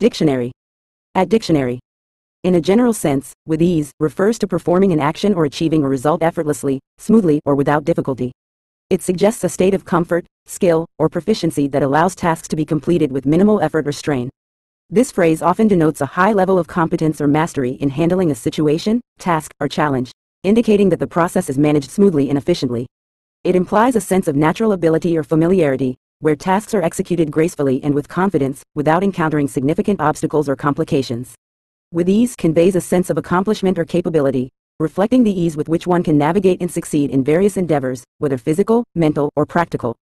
Dictionary. At dictionary. In a general sense, with ease refers to performing an action or achieving a result effortlessly, smoothly, or without difficulty. It suggests a state of comfort, skill, or proficiency that allows tasks to be completed with minimal effort or strain. This phrase often denotes a high level of competence or mastery in handling a situation, task, or challenge, indicating that the process is managed smoothly and efficiently. It implies a sense of natural ability or familiarity, where tasks are executed gracefully and with confidence, without encountering significant obstacles or complications. With ease conveys a sense of accomplishment or capability, reflecting the ease with which one can navigate and succeed in various endeavors, whether physical, mental, or practical.